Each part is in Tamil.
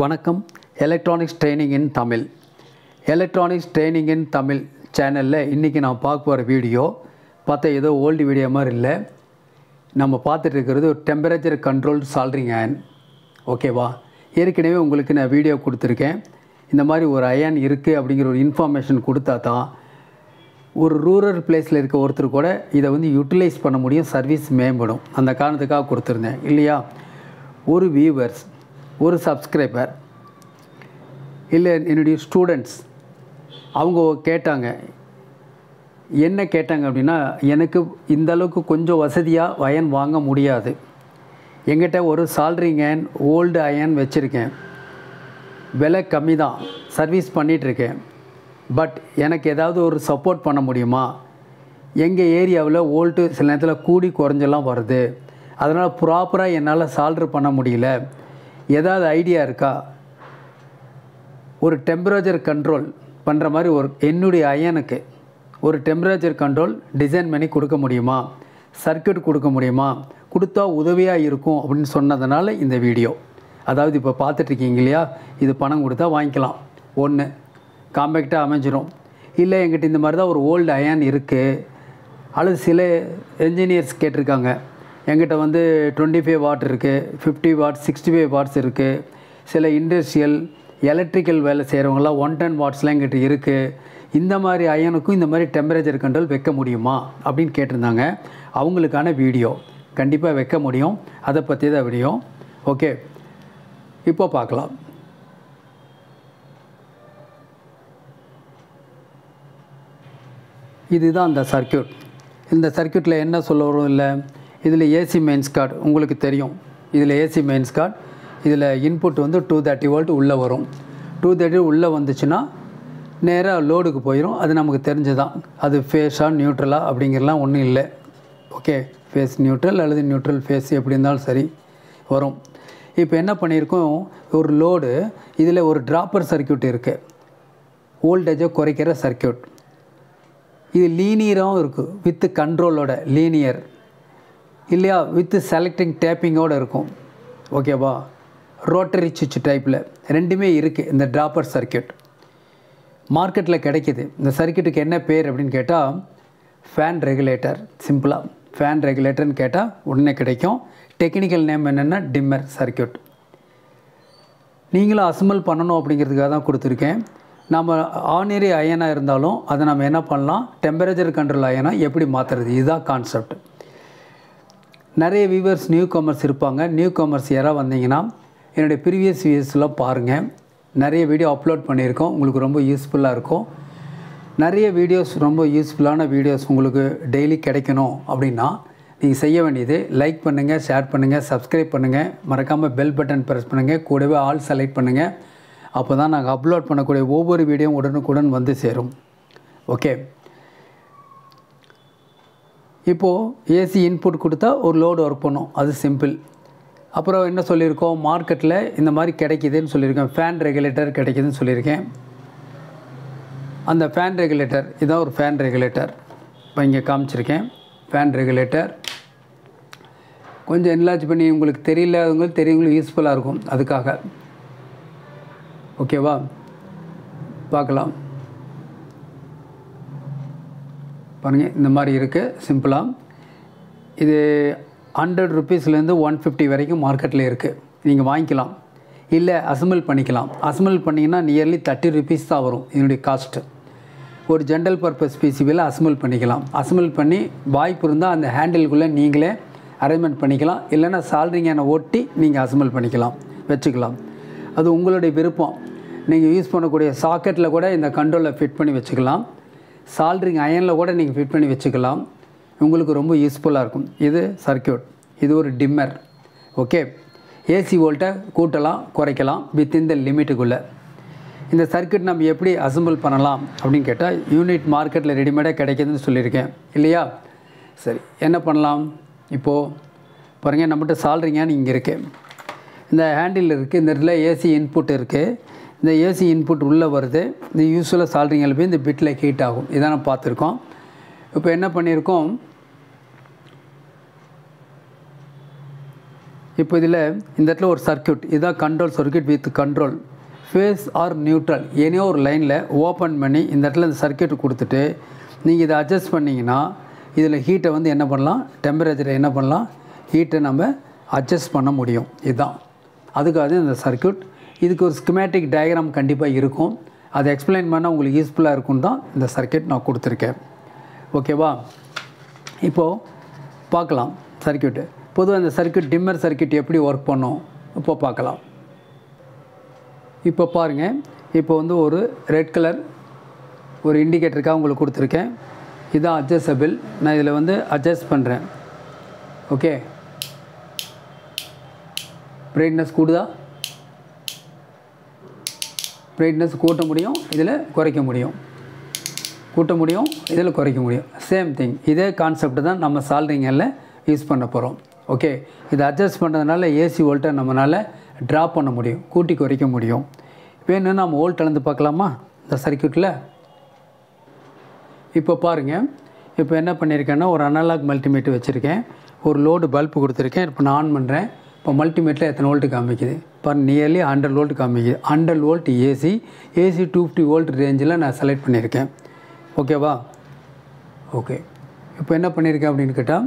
வணக்கம். Electronics training in Tamil electronics training in Tamil சேனலில் இன்றைக்கி நான் பார்க்க போகிற வீடியோ பார்த்தா ஏதோ ஓல்டு வீடியோ மாதிரி இல்லை. நம்ம பார்த்துட்டு இருக்கிறது ஒரு டெம்பரேச்சர் கண்ட்ரோல் சால்ட்ரிங் அயன் ஓகேவா ஏற்கனவே உங்களுக்கு நான் வீடியோ கொடுத்துருக்கேன். இந்த மாதிரி ஒரு அயன் இருக்குது அப்படிங்கிற ஒரு இன்ஃபர்மேஷன் கொடுத்தா தான் ஒரு ரூரல் பிளேஸில் இருக்க ஒருத்தர் கூட இதை வந்து யூட்டிலைஸ் பண்ண முடியும் சர்வீஸ் மேம்படும். அந்த காரணத்துக்காக கொடுத்துருந்தேன். இல்லையா? ஒரு வியூவர்ஸ் ஒரு சப்ஸ்கிரைபர் இல்லை என்னுடைய ஸ்டூடெண்ட்ஸ் அவங்க கேட்டாங்க. என்ன கேட்டாங்க அப்படின்னா எனக்கு இந்த அளவுக்கு கொஞ்சம் வசதியாக அயன் வாங்க முடியாது. எங்கிட்ட ஒரு சால்ட்ரிங் அயன் ஓல்டு அயன் வச்சுருக்கேன். விலை கம்மி தான் சர்வீஸ் பண்ணிகிட்ருக்கேன் பட் எனக்கு ஏதாவது ஒரு சப்போர்ட் பண்ண முடியுமா? எங்கள் ஏரியாவில் ஓல்ட்டு சில நேரத்தில் கூடி குறைஞ்செல்லாம் வருது. அதனால் ப்ராப்பராக என்னால் சால்ட்ரு பண்ண முடியல. ஏதாவது ஐடியா இருக்கா? ஒரு டெம்பரேச்சர் கண்ட்ரோல் பண்ணுற மாதிரி ஒரு என்னுடைய அயனுக்கு ஒரு டெம்பரேச்சர் கண்ட்ரோல் டிசைன் பண்ணி கொடுக்க முடியுமா? சர்க்கியூட் கொடுக்க முடியுமா? கொடுத்தா உதவியாக இருக்கும் அப்படின்னு சொன்னதுனால இந்த வீடியோ அதாவது இப்போ பார்த்துட்ருக்கீங்க இல்லையா? இது பணம் கொடுத்தா வாங்கிக்கலாம். ஒன்று காம்பேக்டாக அமைஞ்சிடும் இல்லை எங்கிட்ட இந்த மாதிரி தான் ஒரு ஓல்டு அயன் இருக்குது அல்லது சில என்ஜினியர்ஸ் கேட்டிருக்காங்க. எங்கிட்ட வந்து டுவெண்ட்டி ஃபைவ் வாட் இருக்குது fifty watt sixty five watts இருக்குது சில இண்டஸ்ட்ரியல் எலக்ட்ரிக்கல் வேலை செய்கிறவங்களாம் ஒன் டென் வாட்ஸ்லாம் எங்கிட்ட இருக்குது இந்த மாதிரி அயனுக்கும் இந்த மாதிரி டெம்பரேச்சர் கண்ட்ரோல் வைக்க முடியுமா? அப்படின்னு கேட்டிருந்தாங்க. அவங்களுக்கான வீடியோ கண்டிப்பாக வைக்க முடியும். அதை பற்றி தான் வீடியோ ஓகே இப்போ பார்க்கலாம். இதுதான் அந்த சர்க்கியூட் இந்த சர்க்கியூட்டில் என்ன சொல்ல வரும் இல்லை? இதில் ஏசி மெயின்ஸ் கார்டு உங்களுக்கு தெரியும். இதில் ஏசி மெயின்ஸ் கார்டு இதில் இன்புட் வந்து டூ தேர்ட்டி வோல்ட் உள்ளே வரும். டூ தேர்ட்டி உள்ளே வந்துச்சுன்னா நேராக லோடுக்கு போயிடும் அது நமக்கு தெரிஞ்சு தான் அது ஃபேஸாக நியூட்ரலா அப்படிங்கிறலாம் ஒன்றும் இல்லை. ஓகே ஃபேஸ் நியூட்ரல் அல்லது நியூட்ரல் ஃபேஸ் எப்படி இருந்தாலும் சரி வரும். இப்போ என்ன பண்ணியிருக்கோம்? ஒரு லோடு இதில் ஒரு ட்ராப்பர் சர்க்கியூட் இருக்குது வோல்டேஜை குறைக்கிற சர்க்கியூட் இது லீனியராகவும் இருக்குது வித்து கண்ட்ரோலோட லீனியர் இல்லையா வித்து செலக்டிங் டேப்பிங்கோடு இருக்கும். ஓகேவா ரோட்டரி சுவிட்ச் டைப்பில் ரெண்டுமே இருக்குது இந்த ட்ராப்பர் சர்க்கியூட் மார்க்கெட்டில் கிடைக்கிது. இந்த சர்க்கியூட்டுக்கு என்ன பேர் அப்படின்னு கேட்டால் ஃபேன் ரெகுலேட்டர் சிம்பிளாக ஃபேன் ரெகுலேட்டர்னு கேட்டால் உடனே கிடைக்கும். டெக்னிக்கல் நேம் என்னென்னா டிம்மர் சர்க்கியூட் நீங்களும் அசம்பிள் பண்ணணும் அப்படிங்கிறதுக்காக தான் கொடுத்துருக்கேன். நம்ம ஆர்டினரி அயனாக இருந்தாலும் அதை நம்ம என்ன பண்ணலாம்? டெம்பரேச்சர் கண்ட்ரோல் அயனாக எப்படி மாற்றுறது இதுதான் கான்செப்ட் நிறைய வியூவர்ஸ் நியூ காமர்ஸ் இருப்பாங்க. நியூ காமர்ஸ் யாராவது வந்தீங்கன்னா என்னுடைய ப்ரீவியஸ் வியூஸ்லாம் பாருங்கள் நிறைய வீடியோ அப்லோட் பண்ணியிருக்கோம். உங்களுக்கு ரொம்ப யூஸ்ஃபுல்லாக இருக்கும். நிறைய வீடியோஸ் ரொம்ப யூஸ்ஃபுல்லான வீடியோஸ் உங்களுக்கு டெய்லி கிடைக்கணும் அப்படின்னா நீங்கள் செய்ய வேண்டியது லைக் பண்ணுங்கள் ஷேர் பண்ணுங்கள் சப்ஸ்கிரைப் பண்ணுங்கள் மறக்காமல் பெல் பட்டன் ப்ரெஸ் பண்ணுங்கள் கூடவே ஆல் செலக்ட் பண்ணுங்கள் அப்போ தான் நாங்கள் அப்லோட் பண்ணக்கூடிய ஒவ்வொரு வீடியோவும் உடனுக்குடன் வந்து சேரும். ஓகே இப்போது ஏசி இன்புட் கொடுத்தா ஒரு லோடு ஒர்க் பண்ணும். அது சிம்பிள் அப்புறம் என்ன சொல்லியிருக்கோம்? மார்க்கெட்டில் இந்த மாதிரி கிடைக்கிதுன்னு சொல்லியிருக்கேன். ஃபேன் ரெகுலேட்டர் கிடைக்கிதுன்னு சொல்லியிருக்கேன். அந்த ஃபேன் ரெகுலேட்டர் இதான் ஒரு ஃபேன் ரெகுலேட்டர் இப்போ இங்கே காமிச்சிருக்கேன். ஃபேன் ரெகுலேட்டர் கொஞ்சம் என்லார்ஜ் பண்ணி உங்களுக்கு தெரியலாதவங்களுக்கு தெரியவங்களுக்கு யூஸ்ஃபுல்லாக இருக்கும். அதுக்காக. ஓகேவா பார்க்கலாம். பாருங்கள் இந்த மாதிரி இருக்குது சிம்பிளாக இது ஹண்ட்ரட் ருப்பீஸ்லேருந்து ஒன் ஃபிஃப்டி வரைக்கும் மார்க்கெட்டில் இருக்குது நீங்கள் வாங்கிக்கலாம். இல்லை அசம்பிள் பண்ணிக்கலாம். அசம்பிள் பண்ணிங்கன்னா நியர்லி தேர்ட்டி ருபீஸ் தான் வரும் இதனுடைய காஸ்ட்டு ஒரு ஜென்ரல் பர்பஸ் பிசிபியில் அசம்பிள் பண்ணிக்கலாம். அசம்பிள் பண்ணி வாய்ப்பு இருந்தால் அந்த ஹேண்டிலுக்குள்ளே நீங்களே அரேஞ்ச்மெண்ட் பண்ணிக்கலாம். இல்லைன்னா சால்ட்ரிங்கான ஒட்டி நீங்கள் அசம்பிள் பண்ணிக்கலாம். வச்சுக்கலாம். அது உங்களுடைய விருப்பம். நீங்கள் யூஸ் பண்ணக்கூடிய சாக்கெட்டில் கூட இந்த கண்ட்ரோலை ஃபிட் பண்ணி வச்சுக்கலாம். சால்ட்ரிங் அயனில் கூட நீங்கள் ஃபிட் பண்ணி வச்சுக்கலாம். உங்களுக்கு ரொம்ப யூஸ்ஃபுல்லாக இருக்கும். இது சர்க்கியூட் இது ஒரு டிம்மர் ஓகே ஏசி வோல்ட்டை கூட்டலாம் குறைக்கலாம். வித்தின் த லிமிட்டுக்குள்ளே இந்த சர்க்கியூட் நம்ம எப்படி அசம்பிள் பண்ணலாம் அப்படின்னு கேட்டால் யூனிட் மார்க்கெட்டில் ரெடிமேடாக கிடைக்குதுன்னு சொல்லியிருக்கேன். இல்லையா? சரி. என்ன பண்ணலாம்? இப்போது பாருங்கள் நம்மகிட்ட சால்ட்ரிங்கான்னு இங்கே இருக்குது இந்த ஹேண்டில் இருக்குது இந்த இடத்துல ஏசி இன்புட் இருக்குது இந்த ஏசி இன்புட் உள்ளே வருது. இந்த யூஸ்வலாக சால்ட்ரிங்கில் போய் இந்த பிட்டில் ஹீட் ஆகும். இதான் நம்ம பார்த்துருக்கோம். இப்போ என்ன பண்ணியிருக்கோம்? இப்போ இதில் இந்த இடத்துல ஒரு சர்க்கியூட் இதுதான் control circuit with control phase or neutral ஏனையோ ஒரு லைனில் ஓப்பன் பண்ணி இந்த இடத்துல இந்த சர்க்யூட் கொடுத்துட்டு நீங்கள் இதை அட்ஜஸ்ட் பண்ணிங்கன்னா இதில் ஹீட்டை வந்து என்ன பண்ணலாம்? டெம்பரேச்சரை என்ன பண்ணலாம்? ஹீட்டை நம்ம அட்ஜஸ்ட் பண்ண முடியும். இதுதான் அதுக்காக இந்த சர்க்யூட் இதுக்கு ஒரு ஸ்கிமேட்டிக் டயக்ராம் கண்டிப்பாக இருக்கும். அதை எக்ஸ்பிளைன் பண்ணால் உங்களுக்கு யூஸ்ஃபுல்லாக இருக்கும் தான் இந்த சர்க்யூட் நான் கொடுத்துருக்கேன். ஓகேவா இப்போது பார்க்கலாம் சர்க்யூட்டு பொதுவாக இந்த சர்க்கியூட் டிம்மர் சர்க்யூட் எப்படி ஒர்க் பண்ணும்? இப்போ பார்க்கலாம். இப்போ பாருங்கள் இப்போ வந்து ஒரு ரெட் கலர் ஒரு இண்டிகேட்டருக்காக உங்களுக்கு கொடுத்துருக்கேன். இதான் அட்ஜஸ்டபிள் நான் இதில் வந்து அட்ஜஸ்ட் பண்ணுறேன் ஓகே பிரைட்னஸ் கூடுதா? பிரைட்னஸ் கூட்ட முடியும் இதில் குறைக்க முடியும். கூட்ட முடியும் இதில் குறைக்க முடியும். சேம் திங் இதே கான்செப்ட் தான் நம்ம சால்ரிங்களில் யூஸ் பண்ண போகிறோம் ஓகே இதை அட்ஜஸ்ட் பண்ணுறதுனால ஏசி வோல்ட்டை நம்மளால் ட்ராப் பண்ண முடியும். கூட்டி குறைக்க முடியும். வேணும்னா நம்ம வோல்ட் அளந்து பார்க்கலாமா? இந்த சர்க்கியூட்டில் இப்போ பாருங்கள் இப்போ என்ன பண்ணியிருக்கேன்னா ஒரு அனலாக் மல்டிமீட்டர் வச்சுருக்கேன். ஒரு லோடு பல்ப் கொடுத்துருக்கேன். இப்போ நான் ஆன் பண்ணுறேன் இப்போ மல்டிமீட்டரில் எத்தனை வோல்ட்டு காமிக்குது? பர் நியர்லி ஹண்ட்ரட் வோல்ட் காமிக்குது hundred volt AC AC two fifty volt ரேஞ்சில் நான் செலக்ட் பண்ணியிருக்கேன். ஓகேவா ஓகே இப்போ என்ன பண்ணியிருக்கேன் அப்படின்னு கேட்டால்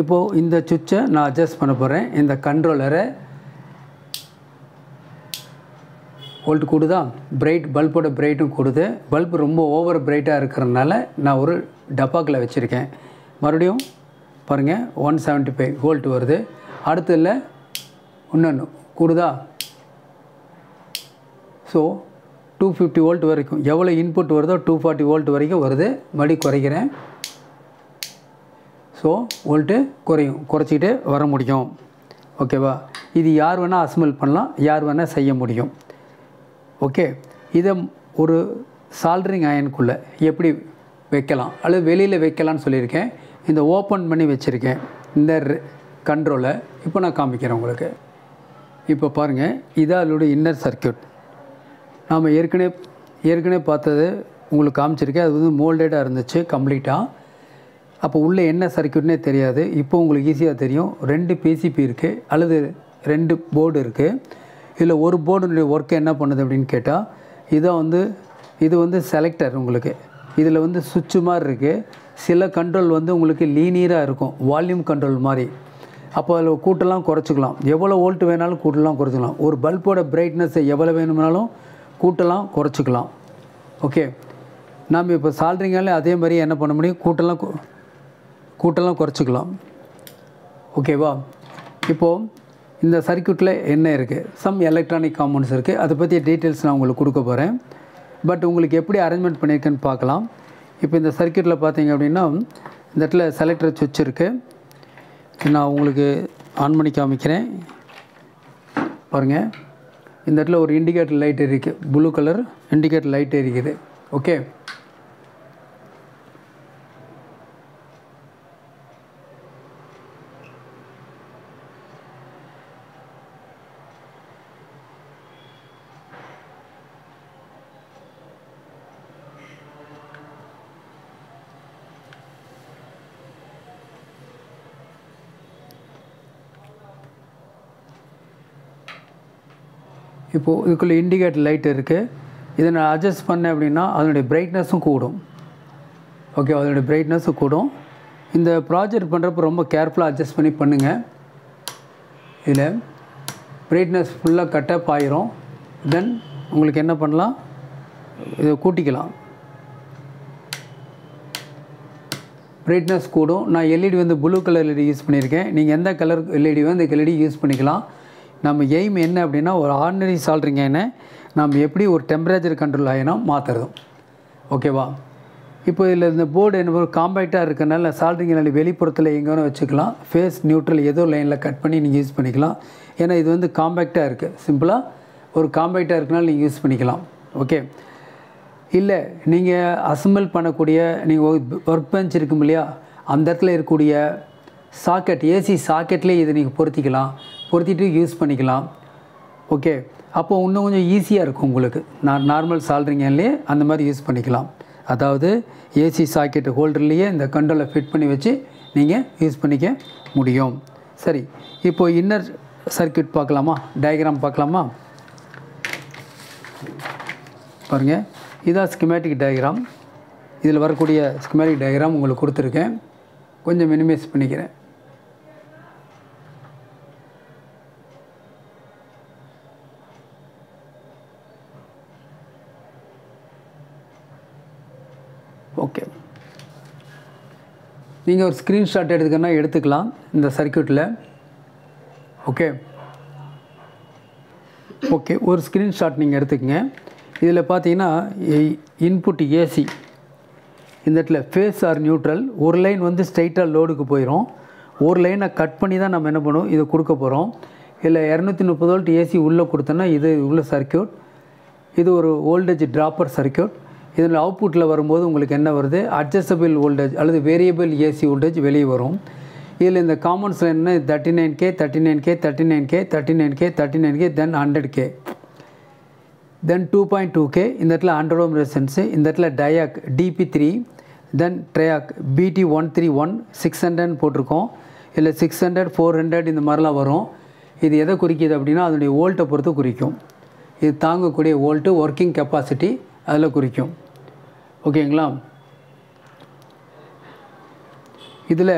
இப்போது இந்த சுவிட்சை நான் அட்ஜஸ்ட் பண்ண போகிறேன் இந்த கண்ட்ரோலரை வோல்ட் கூடுதா? பிரைட் பல்போட பிரைட்டும் கூடுது. பல்ப் ரொம்ப ஓவர் பிரைட்டாக இருக்கிறதுனால நான் ஒரு டப்பாக்கில் வச்சுருக்கேன். மறுபடியும் பாருங்கள் ஒன் செவன்ட்டி ஃபைவ் வோல்ட் வருது அடுத்ததில் இன்னொன்று கூடுதா? ஸோ டூ ஃபிஃப்டி வோல்ட் வரைக்கும். எவ்வளோ இன்புட் வருதோ டூ ஃபார்ட்டி வோல்ட் வரைக்கும் வருது. மறுபடி குறைக்கிறேன். ஸோ வோல்ட்டு குறையும். குறைச்சிக்கிட்டே வர முடியும். ஓகேவா இது யார் வேணால் அசம்பிள் பண்ணலாம். யார் வேணால் செய்ய முடியும். ஓகே இதை ஒரு சால்ட்ரிங் அயனுக்குள்ளே எப்படி வைக்கலாம்? அல்லது வெளியில் வைக்கலாம்னு சொல்லியிருக்கேன். இந்த ஓப்பன் பண்ணி வச்சுருக்கேன். இந்த கண்ட்ரோலை இப்போ நான் காமிக்கிறேன் உங்களுக்கு. இப்போ பாருங்கள் இது அதோட இன்னர் சர்க்கியூட் நாம் ஏற்கனவே ஏற்கனவே பார்த்தது உங்களுக்கு காமிச்சிருக்கேன். அது வந்து மோல்டடாக இருந்துச்சு கம்ப்ளீட்டாக அப்போ உள்ளே என்ன சர்க்கியூட்னே தெரியாது. இப்போ உங்களுக்கு ஈஸியாக தெரியும். ரெண்டு பிசிபி இருக்குது அல்லது ரெண்டு போர்டு இருக்குது இதில் ஒரு போர்டுனுடைய ஒர்க்கை என்ன பண்ணுது அப்படின்னு கேட்டால் இதை வந்து இது வந்து செலக்டர் உங்களுக்கு. இதில் வந்து சுவிட்சு மாதிரி இருக்குது சில கண்ட்ரோல் வந்து உங்களுக்கு லீனியராக இருக்கும். வால்யூம் கண்ட்ரோல் மாதிரி. அப்போ அதில் கூட்டெல்லாம் குறைச்சிக்கலாம். எவ்வளோ வோல்ட் வேணாலும் கூட்டெல்லாம் குறைச்சிக்கலாம். ஒரு பல்போட பிரைட்னஸை எவ்வளோ வேணும்னாலும் கூட்டெல்லாம் குறைச்சிக்கலாம். ஓகே நாம் இப்போ சால்ட்ரிங்காலே அதே மாதிரி என்ன பண்ண முடியும்? கூட்டெல்லாம் கூட்டெல்லாம் குறைச்சிக்கலாம். ஓகேவா இப்போது இந்த சர்க்யூட்டில் என்ன இருக்குது சம் எலக்ட்ரானிக் காம்பவுண்ட்ஸ் இருக்குது அதை பற்றி டீட்டெயில்ஸ் நான் உங்களுக்கு கொடுக்க போகிறேன் பட் உங்களுக்கு எப்படி அரேஞ்ச்மெண்ட் பண்ணியிருக்கேன்னு பார்க்கலாம். இப்போ இந்த சர்க்கியூட்டில் பார்த்தீங்க அப்படின்னா இந்த இடத்துல செலக்டர் சுவிட்ச் இருக்குது நான் உங்களுக்கு ஆன் பண்ணி காமிக்கிறேன். பாருங்கள் இந்த இடத்துல ஒரு இண்டிகேட்டர் லைட் இருக்குது ப்ளூ கலர் இண்டிகேட்டர் லைட் இருக்குது. ஓகே இப்போது இதுக்குள்ளே இண்டிகேட்டர் லைட் இருக்குது இதை நான் அட்ஜஸ்ட் பண்ணேன் அப்படின்னா அதனுடைய பிரைட்னஸும் கூடும். ஓகே அதனுடைய பிரைட்னஸும் கூடும். இந்த ப்ராஜெக்ட் பண்ணுறப்ப ரொம்ப கேர்ஃபுல்லாக அட்ஜஸ்ட் பண்ணி பண்ணுங்கள் இதில் பிரைட்னஸ் ஃபுல்லாக கட்டப் ஆயிரும். தென் உங்களுக்கு என்ன பண்ணலாம்? இதை கூட்டிக்கலாம். பிரைட்னஸ் கூடும். நான் எல்இடி வந்து ப்ளூ கலர் எல்இடி யூஸ் பண்ணியிருக்கேன். நீங்கள் எந்த கலர் எல்இடி வந்து எல்இடி யூஸ் பண்ணிக்கலாம். நம்ம எய்ம் என்ன அப்படின்னா ஒரு ஆர்டினரி சால்ட்ரிங்க என்ன? நம்ம எப்படி ஒரு டெம்பரேச்சர் கண்ட்ரோல் ஆகினா மாற்றுறதும் ஓகேவா இப்போ இதில் இந்த போர்டு என்ன ஒரு காம்பேக்டாக இருக்கனால சால்ட்ரிங் வெளிப்புறத்தில் எங்கே வேணும் வச்சுக்கலாம். ஃபேஸ் நியூட்ரல் ஏதோ லைனில் கட் பண்ணி நீங்கள் யூஸ் பண்ணிக்கலாம். ஏன்னா இது வந்து காம்பேக்டாக இருக்குது சிம்பிளாக ஒரு காம்பேக்டாக இருக்கனால நீங்கள் யூஸ் பண்ணிக்கலாம். ஓகே இல்லை நீங்கள் அசம்பிள் பண்ணக்கூடிய நீங்கள் ஒர்க் பெஞ்ச் இருக்கும் இல்லையா? அந்த இடத்துல இருக்கக்கூடிய சாக்கெட் ஏசி சாக்கெட்லேயே இதை நீங்கள் பொருத்திக்கலாம். பொருத்திட்டு யூஸ் பண்ணிக்கலாம். ஓகே அப்போ இன்னும் கொஞ்சம் ஈஸியாக இருக்கும் உங்களுக்கு. நான் நார்மல் சால்ட்ரிங்லேயே அந்த மாதிரி யூஸ் பண்ணிக்கலாம். அதாவது ஏசி சாக்கெட் ஹோல்டர்லேயே இந்த கண்ட்ரோலை ஃபிட் பண்ணி வச்சு நீங்கள் யூஸ் பண்ணிக்க முடியும். சரி. இப்போ இன்னர் சர்க்யூட் பார்க்கலாமா? டயக்ராம் பார்க்கலாமா? பாருங்கள் இதான் ஸ்கிமேட்டிக் டயக்ராம் இதில் வரக்கூடிய ஸ்கிமேட்டிக் டயக்ராம் உங்களுக்கு கொடுத்துருக்கேன். கொஞ்சம் மினிமைஸ் பண்ணிக்கிறேன். ஓகே. நீங்கள் ஒரு ஸ்க்ரீன்ஷாட் எடுத்துக்கன்னா எடுத்துக்கலாம் இந்த சர்க்யூட்டில் ஓகே. ஓகே ஒரு ஸ்க்ரீன்ஷாட் நீங்கள் எடுத்துக்கங்க. இதில் பார்த்தீங்கன்னா இன்புட் ஏசி இந்த இடத்துல ஃபேஸ் ஆர் நியூட்ரல் ஒரு லைன் வந்து ஸ்ட்ரைட்டாக லோடுக்கு போயிடும் ஒரு லைனை கட் பண்ணி தான் நம்ம என்ன பண்ணுவோம்? இதை கொடுக்க போகிறோம் இல்லை இரநூத்தி முப்பது வோல்ட் ஏசி உள்ளே கொடுத்தோன்னா இது உள்ள சர்க்யூட் இது ஒரு வோல்டேஜ் ட்ராப்பர் சர்க்யூட் இதில் அவுட்புட்டில் வரும்போது உங்களுக்கு என்ன வருது? அட்ஜஸ்டபிள் வோல்டேஜ் அல்லது வேரியபிள் ஏசி வோல்டேஜ் வெளியே வரும். இதில் இந்த காமன்ஸில் என்ன? Thirty nine K thirty nine K thirty nine K thirty nine K thirty nine K ten hundred K ten two point two K இந்த இடத்துல ஹண்ட்ரட் ஓம் ரெசன்ஸு இந்த இடத்துல diac DB three ten triac BT one three one six ஹண்ட்ரட்னு போட்டிருக்கோம். இல்லை சிக்ஸ் ஹண்ட்ரட் ஃபோர் ஹண்ட்ரட் இந்த மாதிரிலாம் வரும். இது எதை குறிக்கிது அப்படின்னா அதனுடைய வோல்ட்டை பொறுத்து குறிக்கும். இது தாங்கக்கூடிய வோல்ட்டு ஒர்க்கிங் கெப்பாசிட்டி அதில் குறிக்கும். ஓகேங்களா? இதில்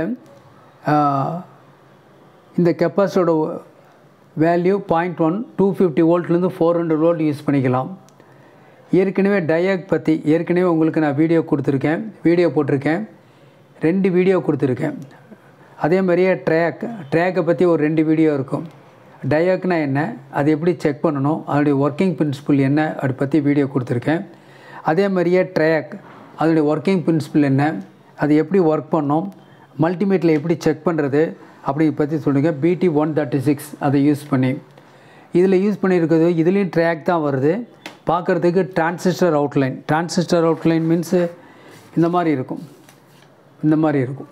இந்த கெப்பாசிட்டியோட value point one two fifty வோல்ட்லேருந்து four hundred volt use பண்ணிக்கலாம். ஏற்கனவே டயாக் பற்றி ஏற்கனவே உங்களுக்கு நான் வீடியோ கொடுத்துருக்கேன் வீடியோ போட்டிருக்கேன் ரெண்டு வீடியோ கொடுத்துருக்கேன். அதே மாதிரியே ட்ராக் ட்ராக்கை பற்றி ஒரு ரெண்டு வீடியோ இருக்கும். டயாக்னா என்ன அது எப்படி செக் பண்ணணும் அதனுடைய ஒர்க்கிங் பிரின்சிபிள் என்ன அதை பற்றி வீடியோ கொடுத்துருக்கேன். அதே மாதிரியே ட்ராக் அதனுடைய ஒர்க்கிங் பிரின்சிபிள் என்ன அது எப்படி ஒர்க் பண்ணோம் மல்டிமீட்டில் எப்படி செக் பண்ணுறது அப்படி பற்றி சொல்லுங்க. பிடி ஒன் தேர்ட்டி சிக்ஸ் அதை யூஸ் பண்ணி. இதில் யூஸ் பண்ணியிருக்கிறது இதுலேயும் ட்ராக் தான் வருது. பார்க்குறதுக்கு transistor outline transistor outline means இந்த மாதிரி இருக்கும். இந்த மாதிரி இருக்கும்.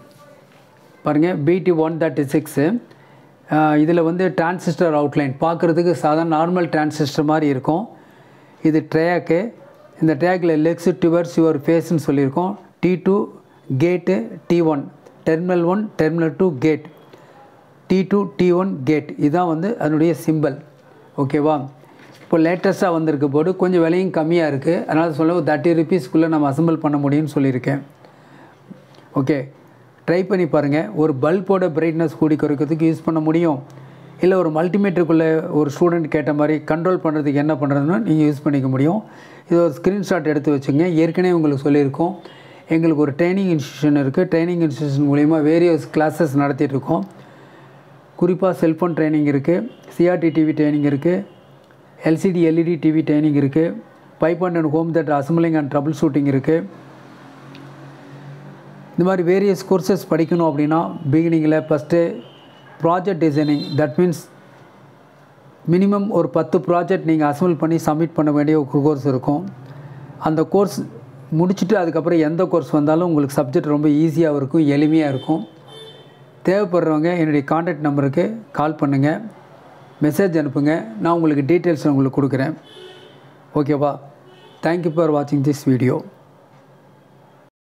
பாருங்கள் பிடி ஒன் தேர்ட்டி சிக்ஸு இதில் வந்து டிரான்சிஸ்டர் அவுட்லைன் பார்க்குறதுக்கு சாதாரண நார்மல் டிரான்சிஸ்டர் மாதிரி இருக்கும். இது ட்ரேக்கு இந்த டேக்கில் லெக்ஸ் டிவர்ஸ் யுவர் ஃபேஸ்ன்னு சொல்லியிருக்கோம். T two gate T one terminal one terminal two gate T two T one gate இதுதான் வந்து அதனுடைய சிம்பிள் ஓகேவா இப்போ லேட்டஸ்ட்டாக வந்திருக்க போர்டு கொஞ்சம் விலையும் கம்மியாக இருக்குது அதனால் சொல்ல தேர்ட்டி ருபீஸ்க்குள்ளே நம்ம அசம்பிள் பண்ண முடியும்னு சொல்லியிருக்கேன். ஓகே ட்ரை பண்ணி பாருங்கள் ஒரு பல்போட பிரைட்னஸ் கூடி குறைக்கிறதுக்கு யூஸ் பண்ண முடியும். இல்லை ஒரு மல்டிமீட்டருக்குள்ளே ஒரு ஸ்டூடெண்ட் கேட்ட மாதிரி கண்ட்ரோல் பண்ணுறதுக்கு என்ன பண்ணுறதுன்னு நீங்கள் யூஸ் பண்ணிக்க முடியும். இது ஒரு ஸ்க்ரீன்ஷாட் எடுத்து வச்சுங்க. ஏற்கனவே உங்களுக்கு சொல்லியிருக்கோம். எங்களுக்கு ஒரு ட்ரைனிங் இன்ஸ்டியூஷன் இருக்குது ட்ரைனிங் இன்ஸ்டியூஷன் மூலிமா வேரியஸ் கிளாஸஸ் நடத்திட்டுருக்கோம் குறிப்பாக செல்ஃபோன் ட்ரைனிங் இருக்குது சிஆர்டி டிவி ட்ரைனிங் இருக்குது எல்சிடி எல்இடி டிவி ட்ரைனிங் இருக்குது pipe and and home theatre assembling and troubleshooting இருக்குது இந்த மாதிரி வேரியஸ் கோர்சஸ் படிக்கணும் அப்படின்னா பிகினிங்கில் first project designing that means minimum ஒரு பத்து ப்ராஜெக்ட் நீங்கள் அசம்பிள் பண்ணி சப்மிட் பண்ண வேண்டிய ஒரு கோர்ஸ் இருக்கும். அந்த கோர்ஸ் முடிச்சுட்டு அதுக்கப்புறம் எந்த கோர்ஸ் வந்தாலும் உங்களுக்கு சப்ஜெக்ட் ரொம்ப ஈஸியாக இருக்கும் எளிமையாக இருக்கும். தேவைப்படுறவங்க என்னுடைய காண்டாக்ட் நம்பருக்கு கால் பண்ணுங்கள் மெசேஜ் அனுப்புங்க. நான் உங்களுக்கு டீட்டெயில்ஸ் உங்களுக்கு கொடுக்குறேன். ஓகேவா தேங்க்யூ ஃபார் வாட்சிங் திஸ் வீடியோ